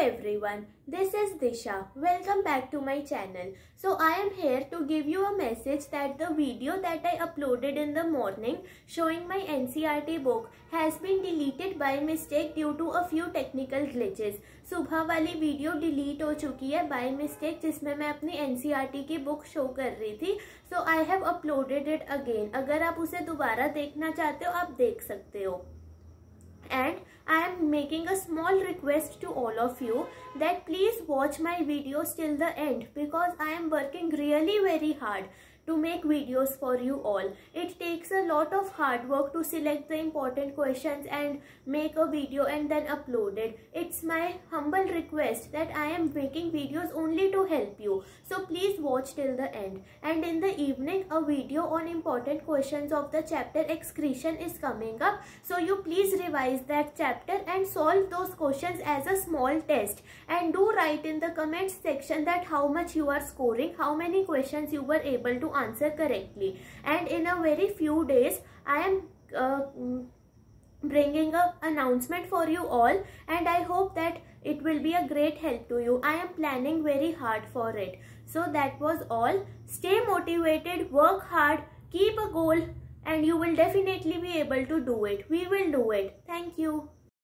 everyone, this is Disha. Welcome back to my channel. So I am here to give you a message that the video that I uploaded in the morning showing my NCERT book has been deleted by mistake due to a few technical glitches. सुबह वाली video delete हो चुकी है by mistake जिसमें मैं अपनी NCERT की book show कर रही थी so I have uploaded it again अगर आप उसे दोबारा देखना चाहते हो आप देख सकते हो making a small request to all of you that please watch my videos till the end because I am working really very hard to make videos for you all. It takes a lot of hard work to select the important questions and make a video and then upload it. It's my humble request that I am making videos only to help you. So please watch till the end. And in the evening, a video on important questions of the chapter excretion is coming up. So you please revise that chapter and solve those questions as a small test. And do write in the comments section that how much you are scoring, how many questions you were able to answer correctly and in a very few days I am uh, bringing a announcement for you all and I hope that it will be a great help to you. I am planning very hard for it. So that was all. Stay motivated, work hard, keep a goal and you will definitely be able to do it. We will do it. Thank you.